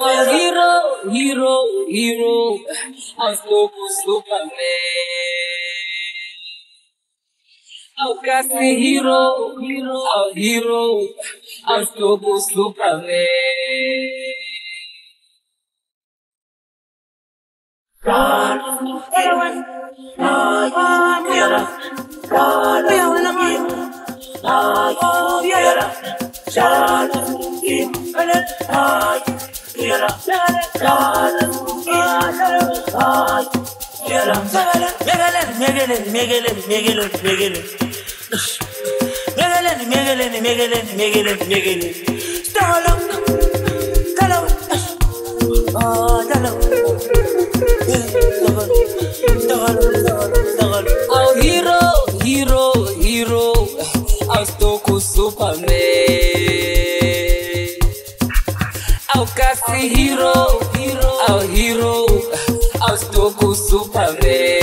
Hero, hero, hero, I'm so Superman. I'll cast a hero, hero, a hero, I'm so Superman. Megaleni, megaleni, megaleni. Megaleni, megaleni, megaleni, megaleni, megaleni. Stalo, stalo, ah, stalo. Stalo, stalo, stalo. Oh, hero, hero, hero, I'm so Superman. o kasi hero, hero, ao hero, ao estou com superman.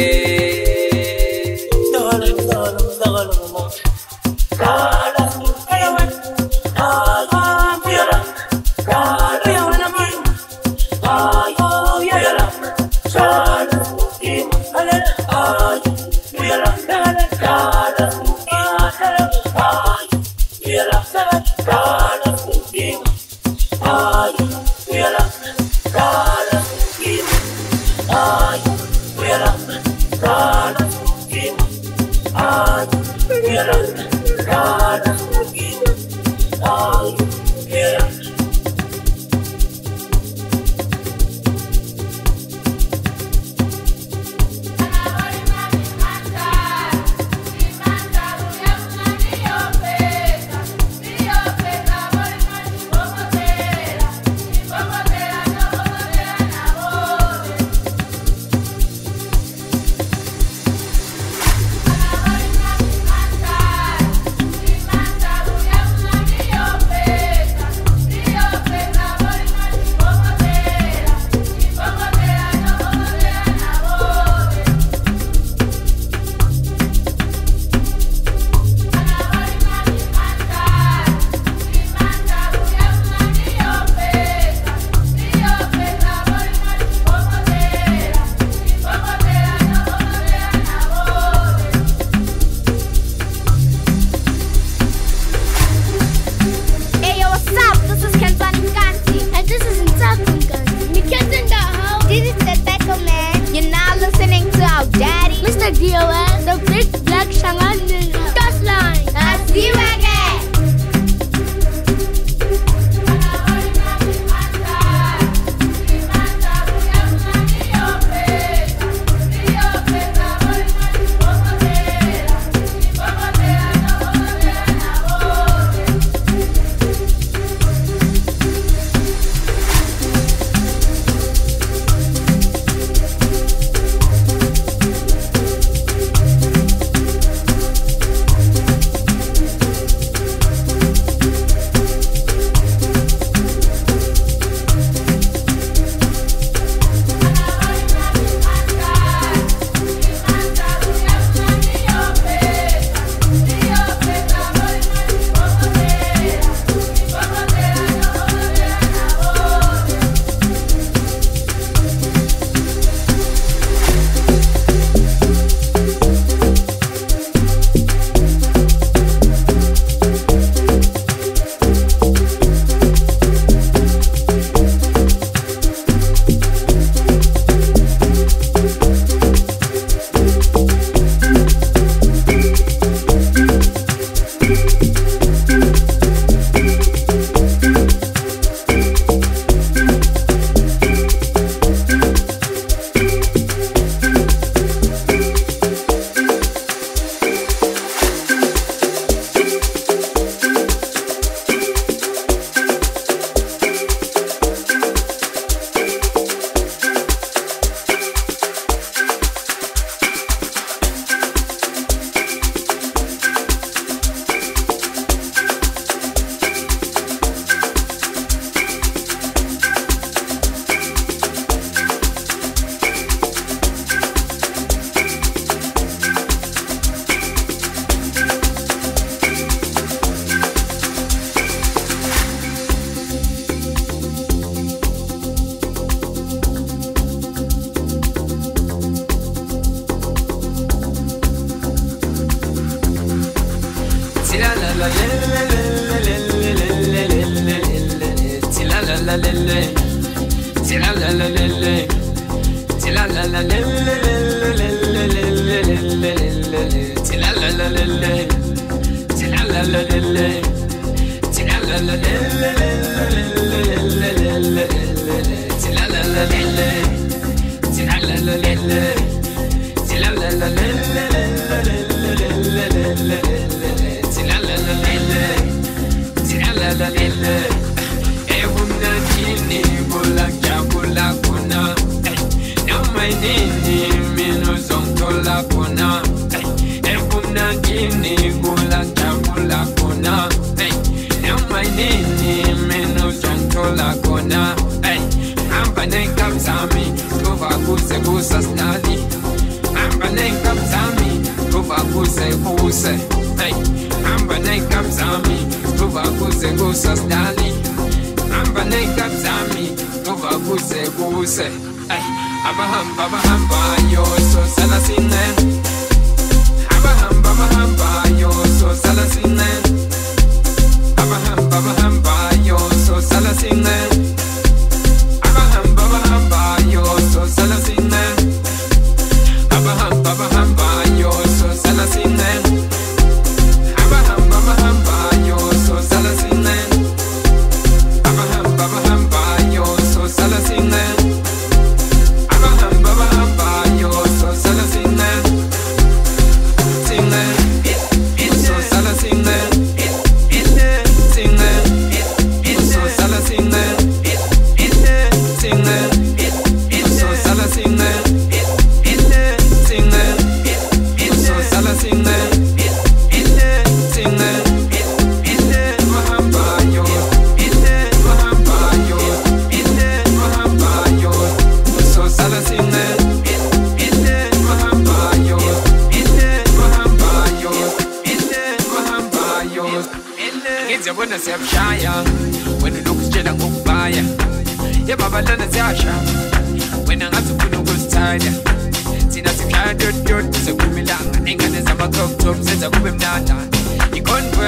say, I'm a hump, I'm a hump on your so and I them.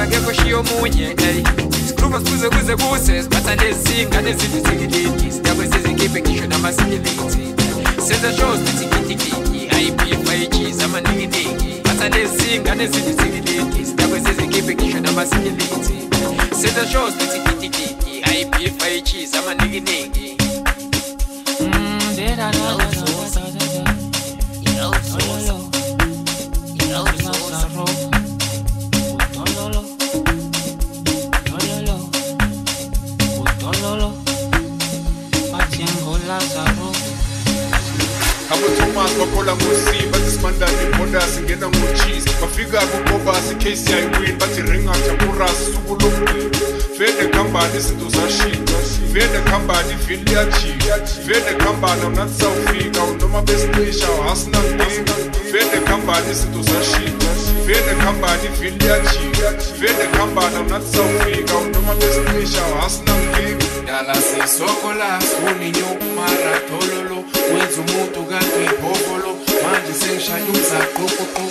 akekho shiya omunye ey sikruva sibuze kuze kuse siphatha nezinga nezivithikiliti sidakwe sizikhiphe ngisho namasikiliti senza sho sithi kitikiti ayibhifaiji zamaninginingi phatha nezinga nezivithikiliti sidakwe sizikhiphe ngisho namasikiliti senza sho sithi kitikiti ayibhifaiji zamaninginingi mm, abothumas bakhola ngosi bazisimandane ibodasi ngena ngotshisi bafika kubobasi case yayiwini bathi ringatha kurasi suku lokugqina vele khambani izinto zashintsha vele khambani ivili liyajika vele khambani awunathi sawufika unoma besicisha awuhasinantina vele khambani izinto zashintsha vede khambani não liyajika vele khambani awunathi sawufika unoma besicisha awuhasinantina sidala sisokola uninye ukumara thololo wenza umuntu kade ibhobolo manje sengishaya umzaqoqoqo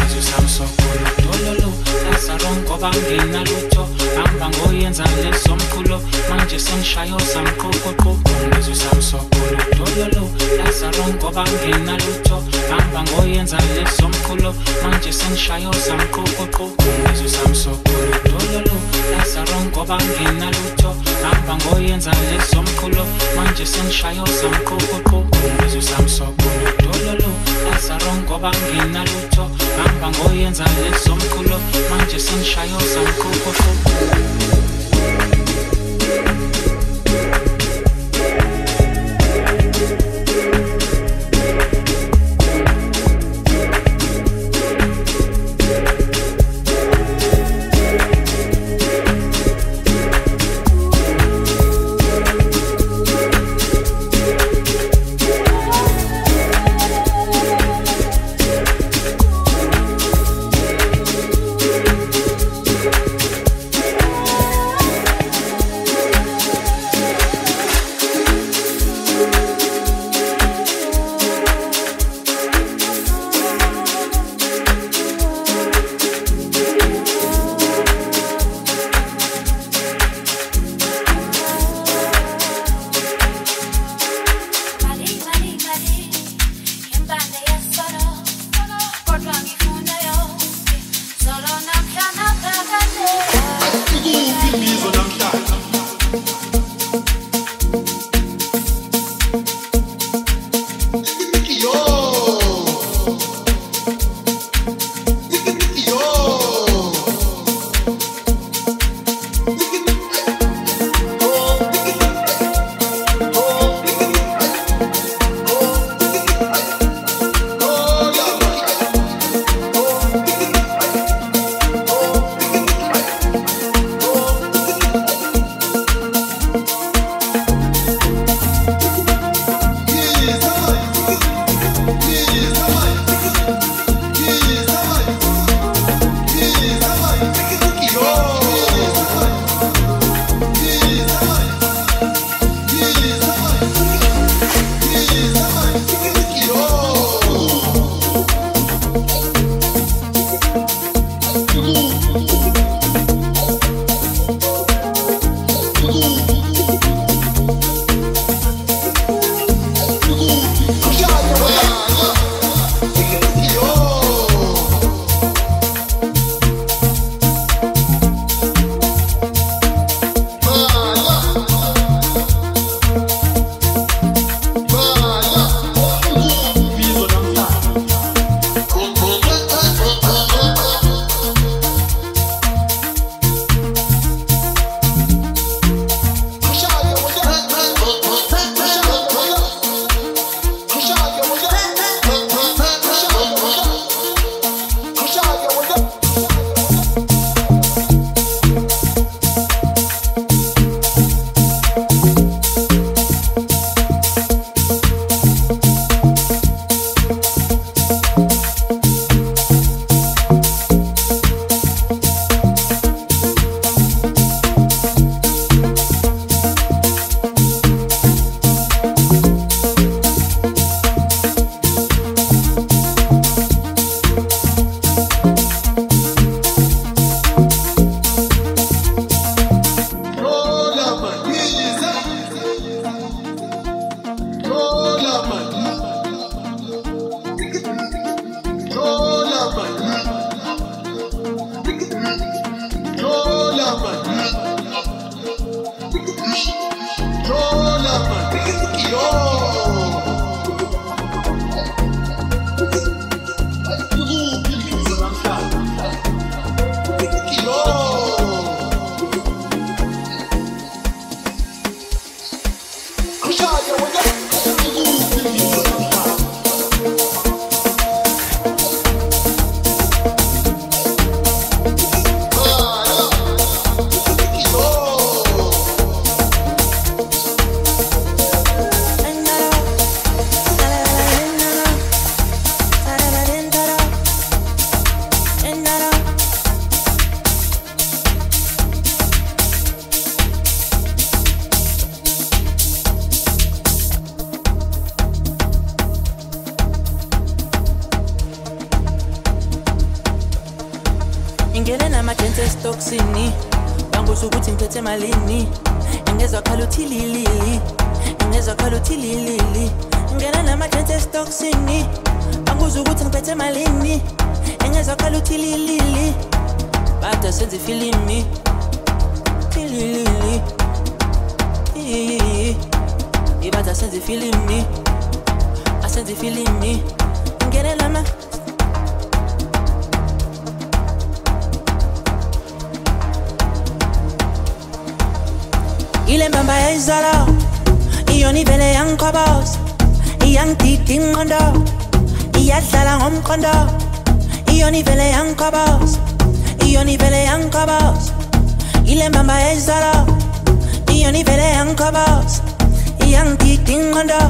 ngizo samsokolo Tololo. sarongo bangenalutsho hamba ngoyenza lezomkhulo manje sengishayo samqokoqo umbizo samsokolo dololo lasarongo bangenalutho hamba ngoyenza lezomkhulo manje sengishayo samqokoqo umbizo samsokolo dololo lasarongo bangenalutho hamba ngoyenza lezomkhulo manje sengishayo samqokoqo umbizo samsokolo dololo lasarongo bangenalutho hamba ngoyenza lezomkhulo manje Sunshine or some cocoa. Ile mbamba yayizolo iyona ivele yangikhobos iyangidida ingqondo iyadlala ngomqondo. Iyona ivele yangikhobos iyona ivele yangikhobos ile mbamba yayizolo iyona ivele yangikhobos iyangidida ingqondo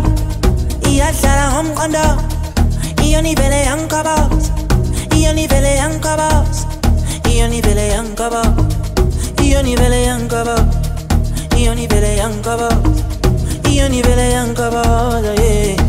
iyadlala ngomqondo. Iyona ivele yangikhobos iyona ivele yangikhobos iyona ivele hiyo ni mbele ya Ngabo, hiyo ni mbele ya Ngabo, yeah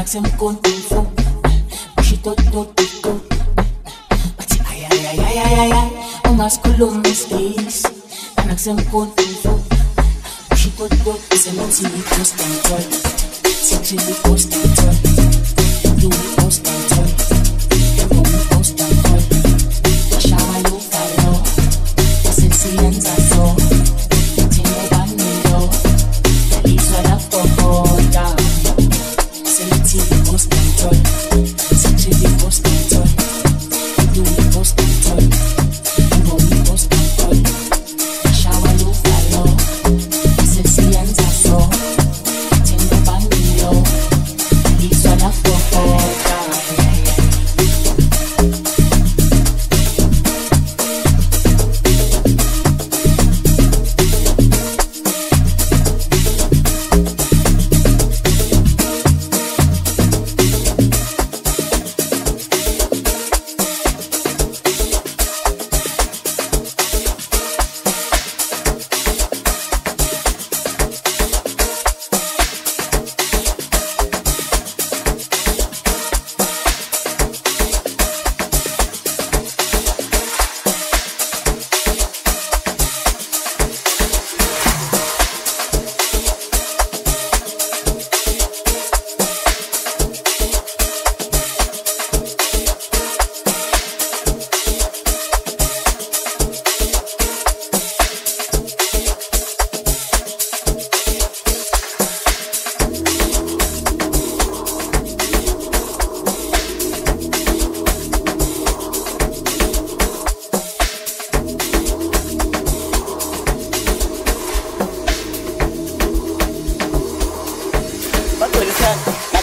lana kusemkontini fo ushitototiko bathi ayayayayayay ungasikhulumi isingisi lana kusemkontini fo ushitotot semuthi i-post and toy sethi i-post and toy you i-post and toy you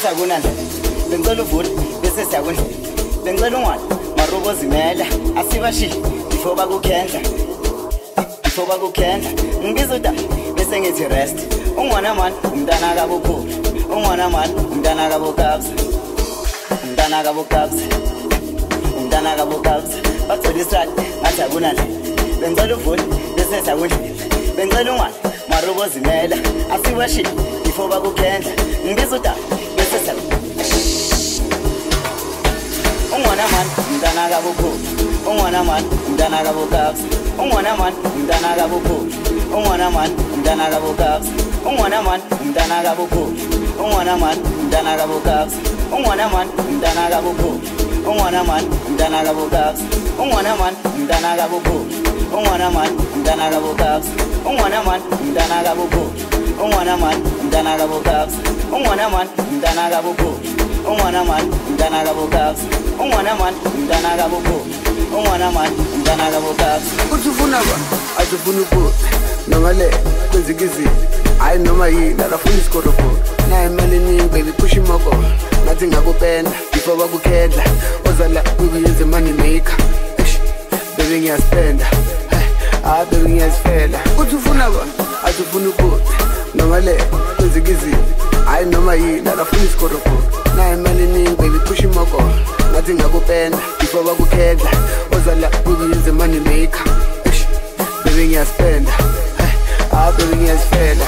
akunandlela bengicela uvule bese siyakundlela bengicela ungwani marubo zimela asibashi before bakukhendla before bakukhendla ngibiza udala bese ngithi rest. Ungwana mani umntana kabukhulu ungwana mani umntana kabukabza umntana kabukabza umntana kabukabza bagcolisana ngathi akunandlela. Bengicela uvule bese siyakundlela bengicela ungwani marubo zimela asibashi before bakukhendla ngibiza udala ungwana mani umntana kabukhulu ungwana mani umntana kabukabza ungwana mani umntana kabukhulu ungwana mani umntana kabokabza ungwana mani umntana kabokhulu ungwana mani umntana kabokabza ungwana mani umntana kabokhulu ungwana mani umntana kabokabza ungwana mani umntana kabokhulu ungwana mani umntana kabokabza ungwana mani umntana kabokhulu ungwana mani umntana kabokabza ungwana mani umntana kabokhulu ungwana mani umntana kabokabza ungwana mani umntana kabokhulu ungwana mani umntana kabokabza uthi ufuna ba asifuna ukudla noma le kwenzeka izinto hhayi noma yini akafuna isikorobhoro naye imali eningi baby push imoko oh. ngathi ngakupenda before bakukhendla ozala kukuyenza money maker. Baby ngiyaspenda. Hayi ah, baby ngiyazifela uthi ufuna ba asifuna ukudla noma le kwenzeka izinto hhayi noma yini akafuna isikorobhoro naye imali eningi baby push imoko ngathi ngakupenda before bakukhendla ozala kukuyenza money maker. Eish, baby ngiyaspenda hayi baby ngiyazifela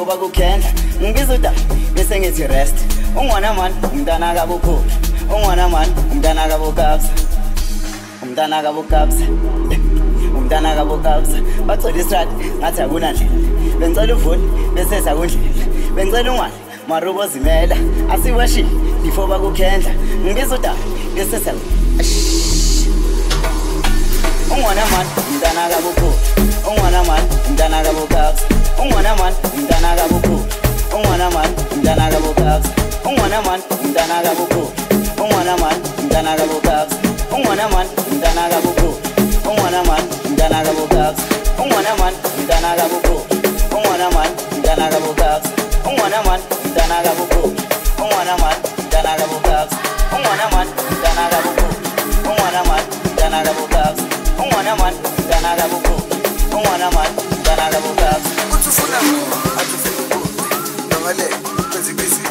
before bakukhendla ngibiza uda bese ngithi rest. Ungwana mani umntana kabokhulu ungwana mani umntana kabokabza umntana kabokabza umntana kabokabza bagcola isirati ngathi akunandlela. Bengicela uvule bese siyakundlela bengicela ungwani marubo zimela. Asibashi before bakukhendla ngibiza uda bese siya ungwana mani umntana kabokhulu ungwana mani umntana kabokabza ungwana mani umntana kabokhulu ungwana mani umntana kabokabza ungwana mani umntana kabokhulu ungwana mani umntana kabokabza ungwana mani umntana kabokhulu ungwana mani umntana kabokabza ungwana mani umntana kabokhulu ungwana mani umntana kabokabza ungwana mani umntana kabokhulu ungwana mani umntana kabokabza ungwana mani umntana kabokhulu ungwana mani umntana kabokabza ungwana mani umntana kabokhulu ungwana mani umntana kabokabza uthi ufuna ba asifuna ukudla noma le kwenzeka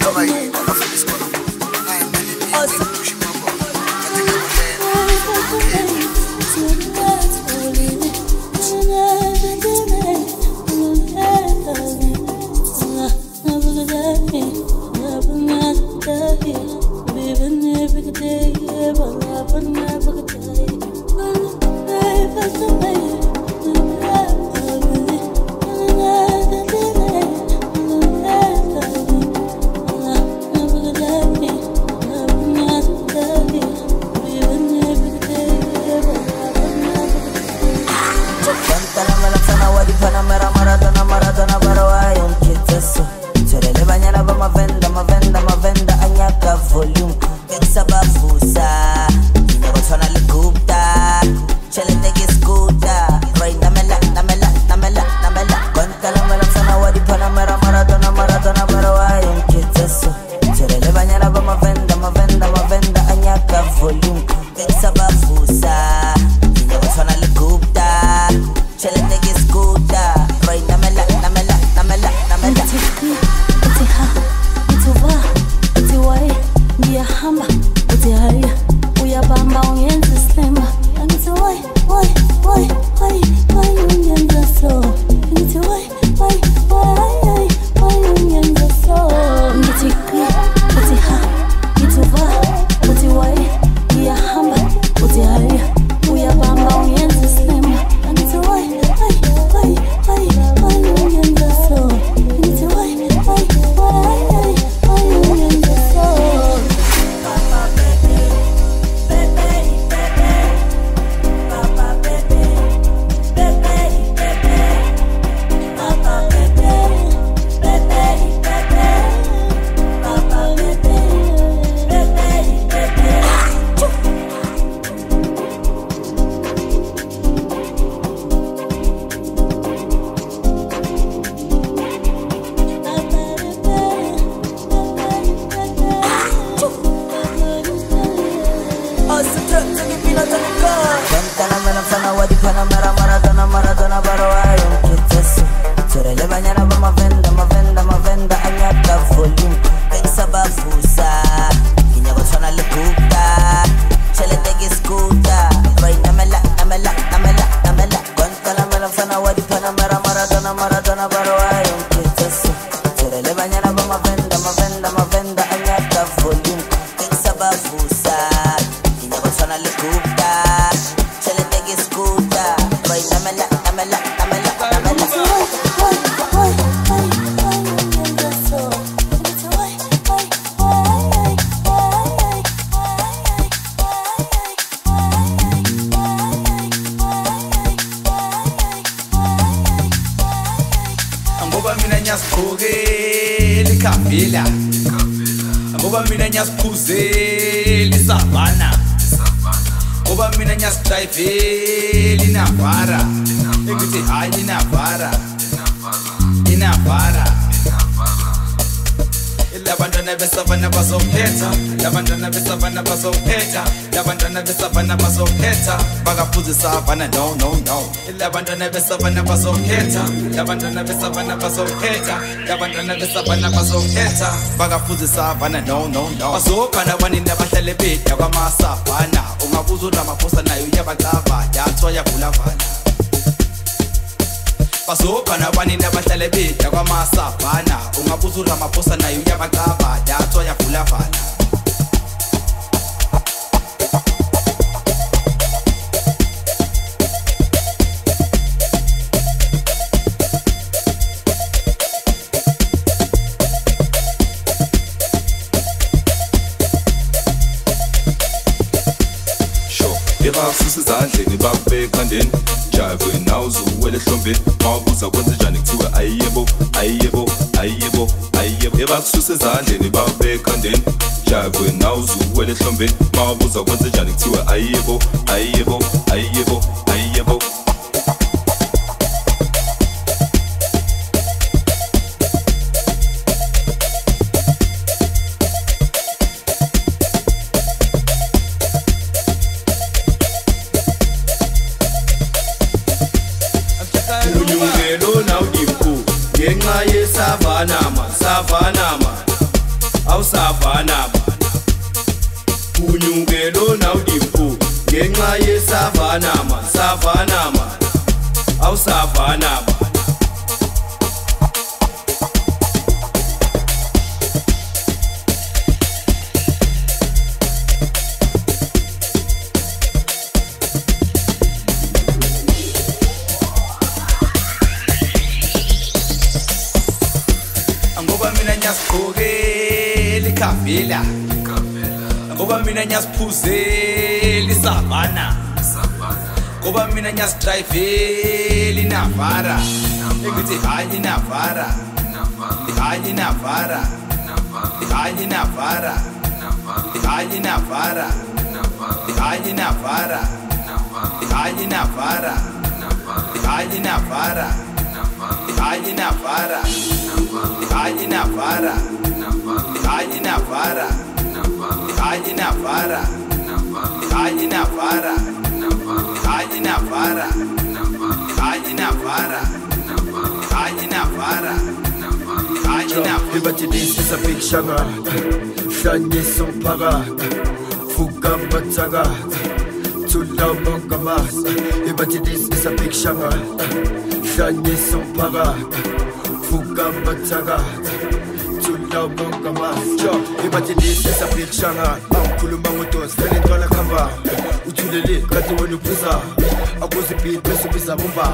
noma yini akafuna isikorobhoro ngiyasigqokela ikhavila ngoba mina ngiyasiphuzela isavana. Ngoba mina ngiyasidrayivela inavara. Engithi hayi inavara. Inavara labantwana besavana bazophetha labantwana besavana bazophetha labantwana besavana bazophetha bakaphuza isavana no no no. Labantwana besavana bazophetha labantwana besavana bazophetha labantwana besavana bazophetha bakaphuza isavana no no no. Bazokhana abanini abahlale beda kwamasavana ungabuza uramaphosa nayo uyabacava yathwa yavulavala bazopha nabani nabahlale beda kwamasavana ungabuza uramaphosa naye uyabacaba dathwa yavulavana bakufisa izandleni bakubeka ndeni jaive nawuzu wele hlombeni mawubuza kwenzenjani kuthiwe ayiyebo ayiyebo ayiyebo ayiyebo ebakususe ezandleni babekhandeni jakwe nawuzuwele hlombeni mawubuza kwenzenjani kuthiwe ayiyebo ayiyebo ayiyebo ayiyebo unyungelo nawudimku ngenxa yesavanama savanama awusavanama mina nyasiphuzeli savana ngoba mina nyasidrayiveli navara. Engithi hayi inavara ndihayi inavara ndihayi inavara ndihayi inavara ndihayi inavara ndihayi inavara ndihayi inavara ndihayi inavara ndihayi inavara ndihayi inavara high in Navarra. High in Navarra. High in Navarra. High in Navarra. High in Navarra. Le batidi sisa pikshanga Shanye sompaga Fuga matanga Tula mongamas Le batidi sisa pikshanga sompaga Fuga matanga utawugonga amaso ibathilisi esaphi lishanga ngikhuluma ngodosi lenentwala khamba. Uthuleli kade wena uphuza. Akuzibhit bese ubiza bomba.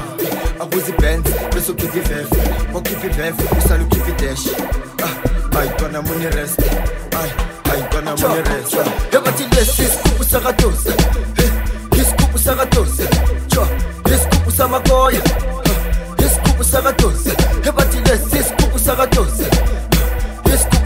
Akuzibhenz bese ukhipha ivef wakhipha ivef usale ukhipha idesh hayi ah, ntwana munirest hayi hayi ntwana munirest ebathilisi isigubhu sakadosi. Isigubhu sakadosi. Isigubhu samakoya. Isigubhu sakadosi. Ebathilisi isigubhu sakadosi.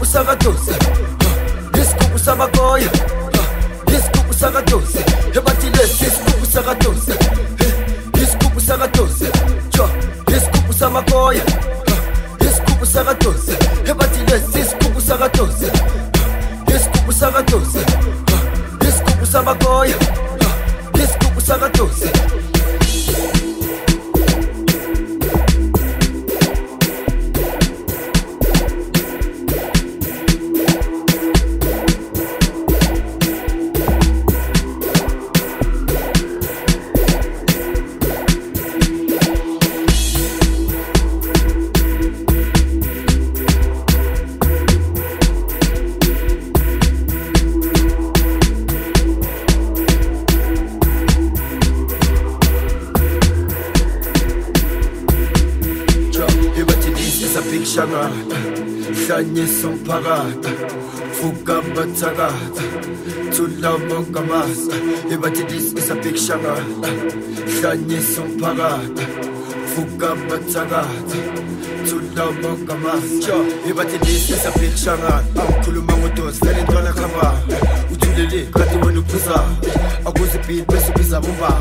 usava doce, uh, disco usava goia, uh, disco usava doce, rebatilha, disco usava doce, uh, disco usava doce, tchau, disco usava goia, uh, disco usava doce, rebatilha, disco usava doce, uh, disco doce, uh, goia. ça pique changa Sanye son para Fugamba tsaga Tula mongamas Ebati disque ça pique changa Sanye son para Fugamba tsaga Tula mongamas Ebati disque ça pique changa Kuluma motos Fere dans la kama Utulele kati wenu kuza Akuzi pit beso pisa mumba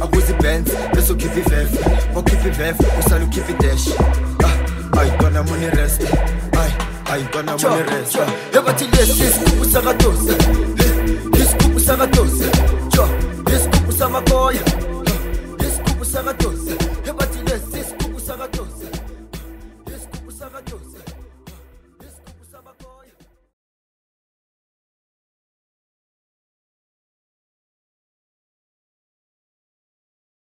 Akuzi benz beso kipi vef. Wakipi vef usalu kipi desh ayibona muni rest. Ay ayibona muni rest. yobathi lesi isigubhu sakatosa isigubhu sakatosa